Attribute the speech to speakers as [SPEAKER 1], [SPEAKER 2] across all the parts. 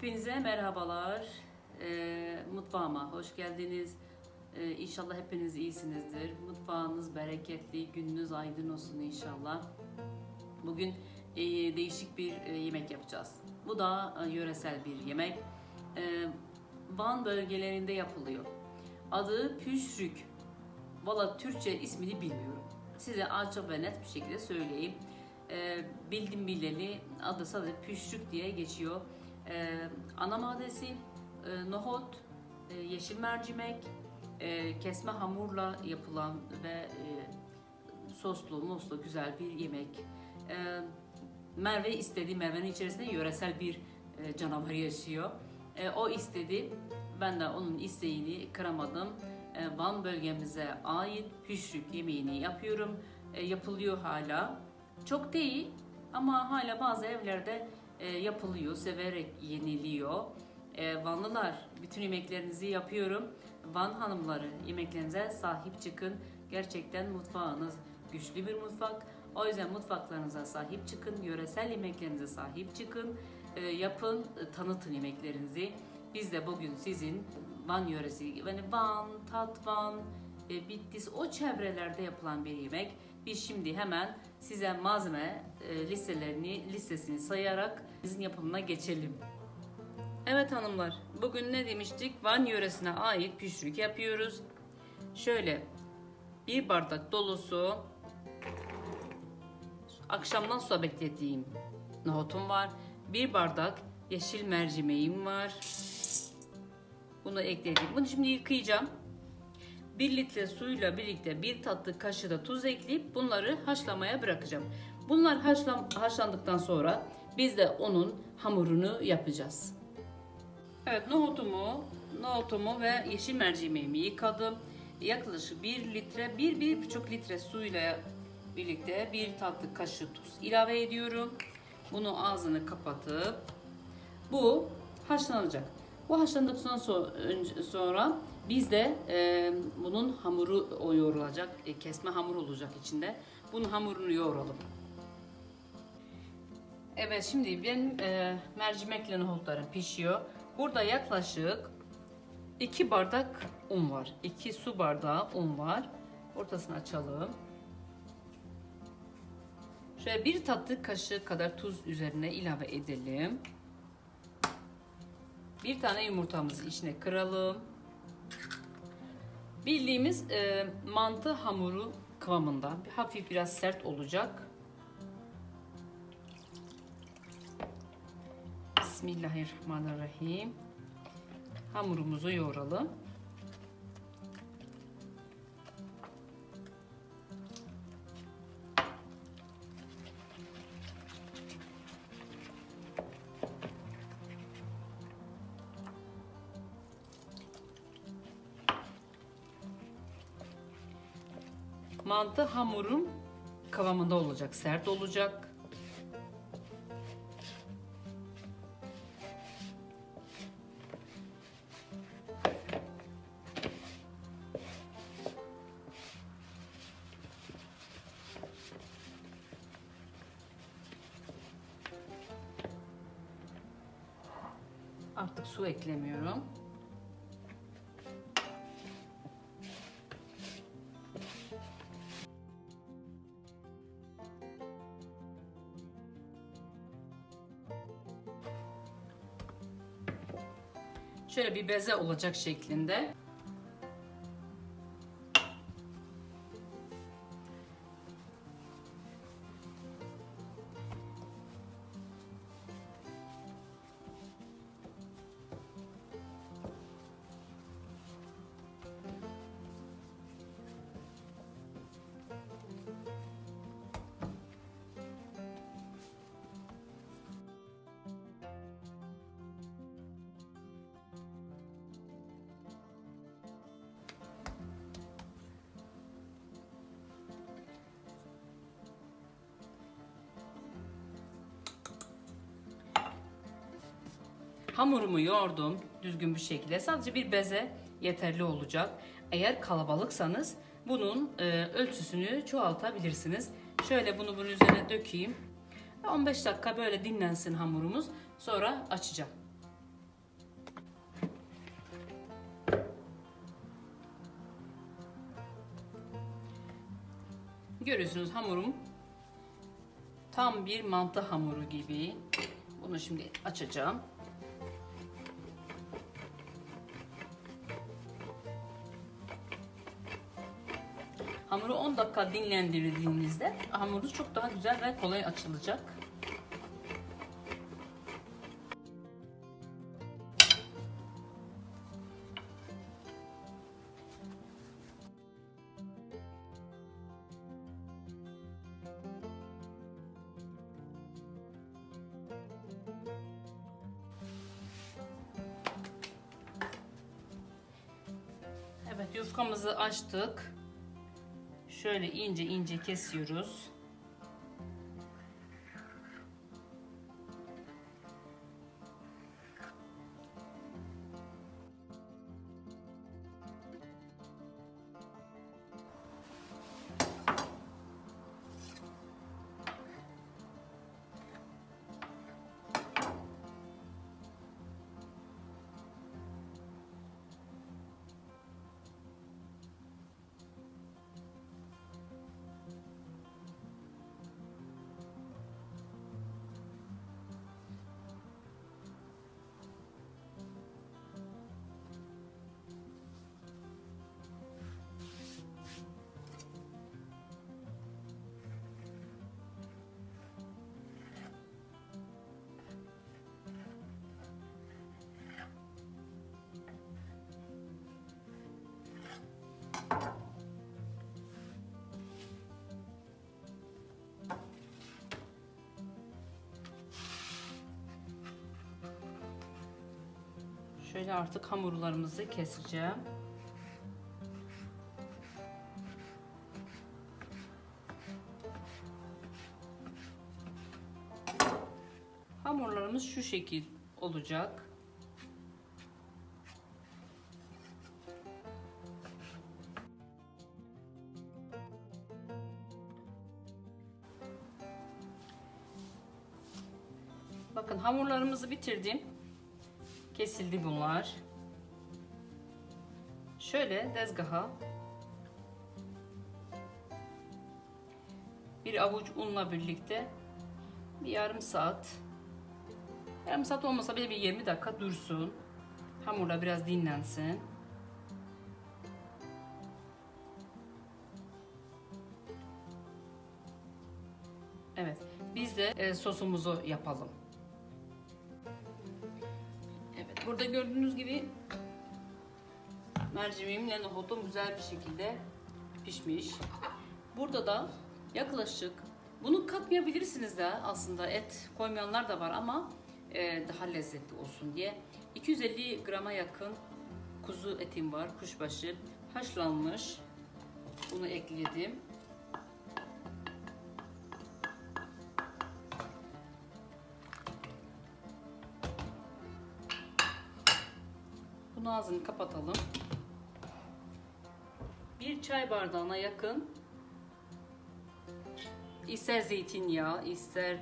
[SPEAKER 1] Hepinize merhabalar. Ee, mutfağıma hoş geldiniz. Ee, inşallah hepiniz iyisinizdir. Mutfağınız bereketli, gününüz aydın olsun inşallah. Bugün e, değişik bir e, yemek yapacağız. Bu da e, yöresel bir yemek. Ee, Van bölgelerinde yapılıyor. Adı püşrük. Valla Türkçe ismini bilmiyorum. Size açık ve net bir şekilde söyleyeyim. Ee, bildim bileli adı sadece püşrük diye geçiyor. Ee, ana maddesi e, nohut, e, yeşil mercimek, e, kesme hamurla yapılan ve e, soslu, muslu güzel bir yemek. E, Merve istedi, Merve'nin içerisinde yöresel bir e, canavar yaşıyor. E, o istedi, ben de onun isteğini kıramadım. E, Van bölgemize ait püşrük yemeğini yapıyorum. E, yapılıyor hala. Çok değil ama hala bazı evlerde e, yapılıyor, severek yeniliyor. E, Vanlılar bütün yemeklerinizi yapıyorum. Van hanımları yemeklerinize sahip çıkın. Gerçekten mutfağınız güçlü bir mutfak. O yüzden mutfaklarınıza sahip çıkın, yöresel yemeklerinize sahip çıkın, e, yapın, tanıtın yemeklerinizi. Biz de bugün sizin Van yöresi, yani Van, Tatvan, e, Bitlis o çevrelerde yapılan bir yemek. Biz şimdi hemen size malzeme e, listelerini listesini sayarak bizim yapımına geçelim. Evet hanımlar, bugün ne demiştik? Van yöresine ait pişrik yapıyoruz. Şöyle bir bardak dolusu akşamdan suda beklettiğim nohutum var. Bir bardak yeşil mercimeğim var. Bunu ekledim. Bunu şimdi yıkayacağım. 1 litre suyla birlikte bir tatlı kaşığı da tuz ekleyip bunları haşlamaya bırakacağım. Bunlar haşlam, haşlandıktan sonra biz de onun hamurunu yapacağız. Evet nohutumu, nohutumu ve yeşil mercimeğimi yıkadım. Yaklaşık 1 litre, 1-1,5 litre suyla birlikte bir tatlı kaşığı tuz ilave ediyorum. Bunu ağzını kapatıp bu haşlanacak. Bu haşlandıktan sonra, sonra bizde e, bunun hamuru o yoğrulacak. E, kesme hamur olacak içinde. Bunun hamurunu yoğuralım. Evet şimdi benim e, mercimekle nohutlarım pişiyor. Burada yaklaşık 2 bardak un var. 2 su bardağı un var. Ortasını açalım. Şöyle bir tatlı kaşığı kadar tuz üzerine ilave edelim. Bir tane yumurtamızı içine kıralım. Bildiğimiz e, mantı hamuru kıvamında. Hafif biraz sert olacak. Bismillahirrahmanirrahim. Hamurumuzu yoğuralım. Mantı hamurun kıvamında olacak, sert olacak. Artık su eklemiyorum. Şöyle bir beze olacak şeklinde. Hamurumu yoğurdum düzgün bir şekilde. Sadece bir beze yeterli olacak. Eğer kalabalıksanız bunun e, ölçüsünü çoğaltabilirsiniz. Şöyle bunu bunun üzerine dökeyim. 15 dakika böyle dinlensin hamurumuz. Sonra açacağım. Görüyorsunuz hamurum tam bir mantı hamuru gibi. Bunu şimdi açacağım. Hamuru 10 dakika dinlendirdiğinizde hamuru çok daha güzel ve kolay açılacak. Evet yufkamızı açtık. Şöyle ince ince kesiyoruz. Şöyle artık hamurlarımızı keseceğim. Hamurlarımız şu şekil olacak. Bakın hamurlarımızı bitirdim. Kesildi bunlar. Şöyle dezgaha bir avuç unla birlikte bir yarım saat yarım saat olmasa bile bir 20 dakika dursun. Hamurla biraz dinlensin. Evet. Biz de e, sosumuzu yapalım. Burada gördüğünüz gibi mercimeğimle nohutum güzel bir şekilde pişmiş. Burada da yaklaşık bunu katmayabilirsiniz de aslında et koymayanlar da var ama e, daha lezzetli olsun diye. 250 grama yakın kuzu etim var kuşbaşı. Haşlanmış bunu ekledim bunu ağzını kapatalım. Bir çay bardağına yakın ister zeytinyağı ister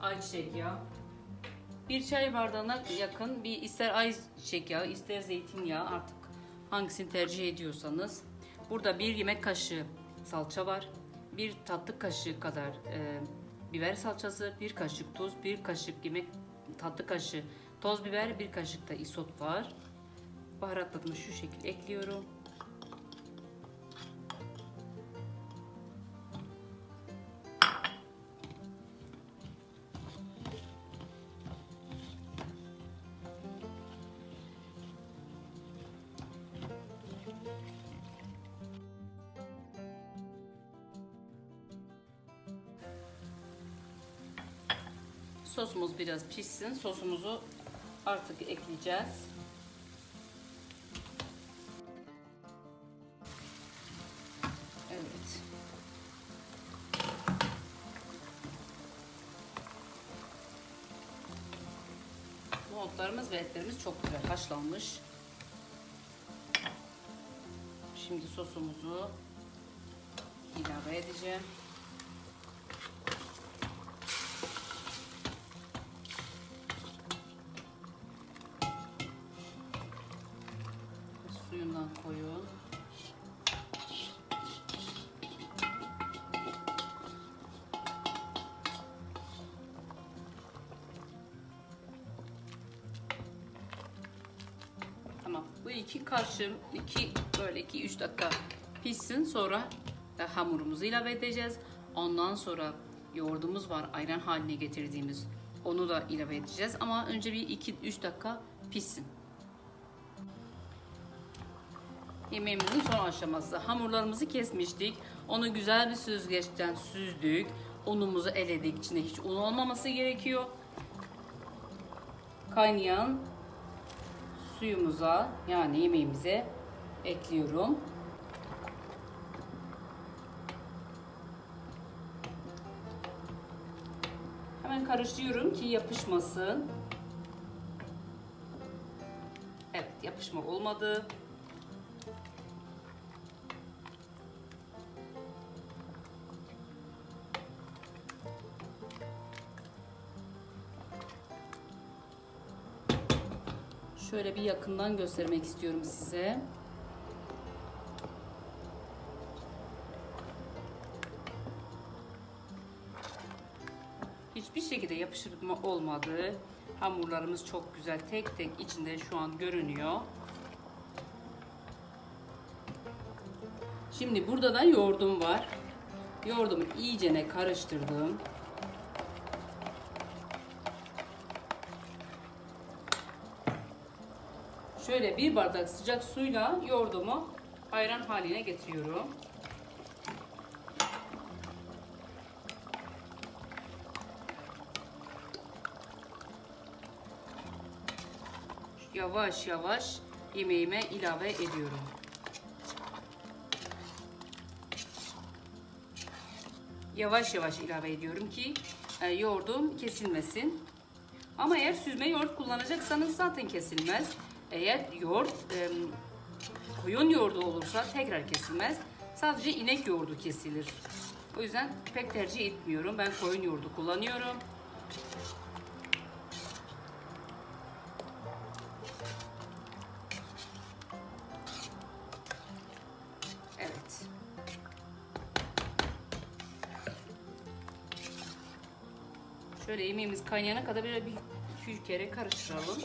[SPEAKER 1] ayçiçek yağı bir çay bardağına yakın bir ister ayçiçek yağı ister zeytinyağı artık hangisini tercih ediyorsanız. Burada bir yemek kaşığı salça var bir tatlı kaşığı kadar e, biber salçası bir kaşık tuz bir kaşık yemek tatlı kaşığı toz biber bir kaşık da isot var baharatlarımı şu şekilde ekliyorum Sosumuz biraz pişsin. Sosumuzu artık ekleyeceğiz. Evet. Nohutlarımız ve etlerimiz çok güzel haşlanmış. Şimdi sosumuzu ilave edeceğim. Tamam. Bu iki karışım, iki böyle iki üç dakika pişsin. Sonra e, hamurumuzu ilave edeceğiz. Ondan sonra yoğurdumuz var ayran haline getirdiğimiz. Onu da ilave edeceğiz. Ama önce bir iki üç dakika pişsin. Yemeğimizin son aşaması. Hamurlarımızı kesmiştik. Onu güzel bir süzgeçten süzdük. Unumuzu eledik. İçinde hiç un olmaması gerekiyor. Kaynayan suyumuza yani yemeğimize ekliyorum. Hemen karıştırıyorum ki yapışmasın. Evet yapışma olmadı. Şöyle bir yakından göstermek istiyorum size. Hiçbir şekilde yapıştırma olmadı. Hamurlarımız çok güzel tek tek içinde şu an görünüyor. Şimdi burada da yoğurdum var. Yoğurdumu iyicene karıştırdım. Şöyle bir bardak sıcak suyla yoğurdumu ayran haline getiriyorum. Yavaş yavaş yemeğime ilave ediyorum. Yavaş yavaş ilave ediyorum ki e, yoğurdum kesilmesin. Ama eğer süzme yoğurt kullanacaksanız zaten kesilmez. Eğer yoğurt e, koyun yoğurdu olursa tekrar kesilmez. Sadece inek yoğurdu kesilir. O yüzden pek tercih etmiyorum. Ben koyun yoğurdu kullanıyorum. Evet. Şöyle yemeğimiz kaynayana kadar böyle bir iki kere karıştıralım.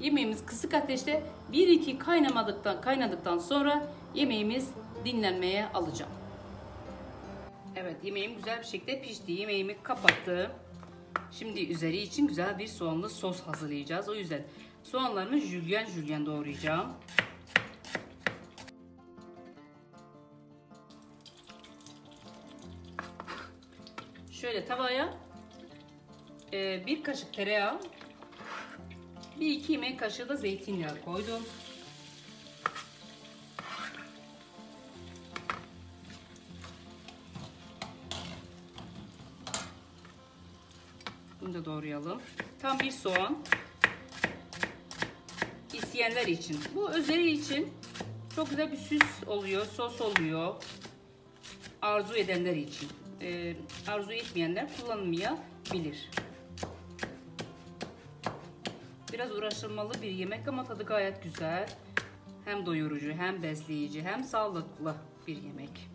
[SPEAKER 1] Yemeğimiz kısık ateşte 1-2 kaynamadıktan kaynadıktan sonra yemeğimiz dinlenmeye alacağım. Evet yemeğim güzel bir şekilde pişti. Yemeğimi kapattım. Şimdi üzeri için güzel bir soğanlı sos hazırlayacağız. O yüzden soğanlarımı jülyen jülyen doğrayacağım. Şöyle tavaya e, bir kaşık tereyağı, bir iki yemek kaşığı da zeytinyağı koydum. Bunu da doğrayalım. Tam bir soğan. İsteyenler için. Bu özeri için çok güzel bir süs oluyor, sos oluyor. Arzu edenler için. Ee, arzu etmeyenler kullanmayabilir. Biraz uğraştırmalı bir yemek ama tadı gayet güzel. Hem doyurucu, hem besleyici, hem sağlıklı bir yemek.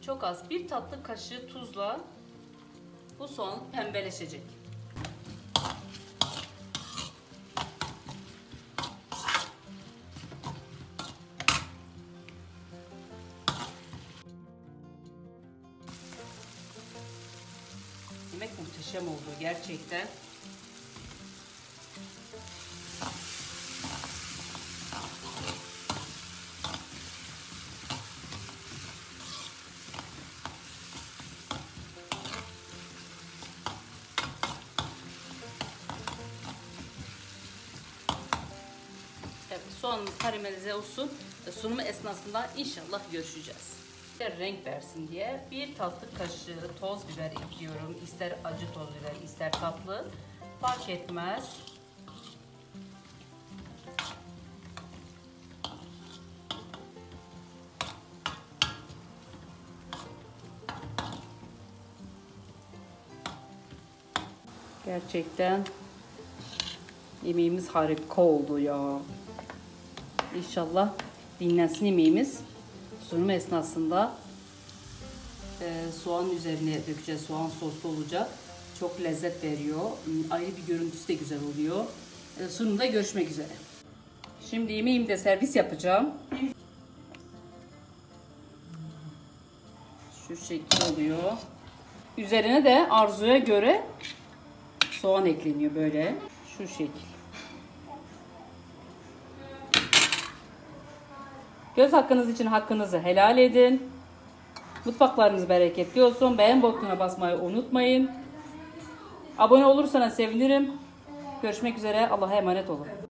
[SPEAKER 1] Çok az bir tatlı kaşığı tuzla bu soğan pembeleşecek. Yemek muhteşem oldu gerçekten. Evet, soğanımız karamelize olsun. E, Sunumu esnasında inşallah görüşeceğiz. Bir renk versin diye bir tatlı kaşığı toz biber ekliyorum. İster acı toz biber, ister tatlı. Fark etmez. Gerçekten yemeğimiz harika oldu ya. İnşallah dinlensin yemeğimiz. Sunum esnasında e, soğan üzerine dökeceğiz. Soğan soslu olacak. Çok lezzet veriyor. Ayrı bir görüntüsü de güzel oluyor. E, sunumda görüşmek üzere. Şimdi yemeğimi de servis yapacağım. Şu şekil oluyor. Üzerine de arzuya göre soğan ekleniyor böyle. Şu şekil. Göz hakkınız için hakkınızı helal edin. Mutfaklarınız bereketli olsun. Beğen butonuna basmayı unutmayın. Abone olursanız sevinirim. Görüşmek üzere. Allah'a emanet olun.